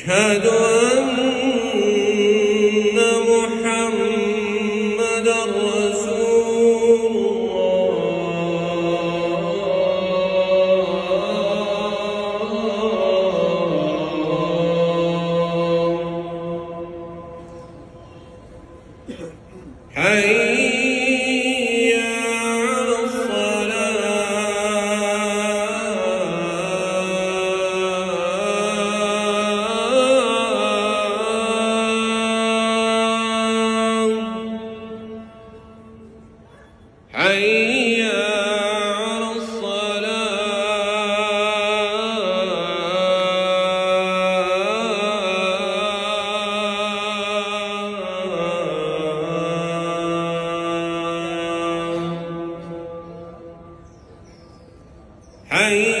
أشهد أن محمدا رسول الله. حي حي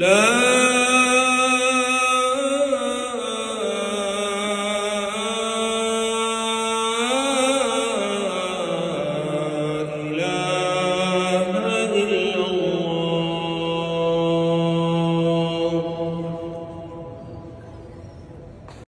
لا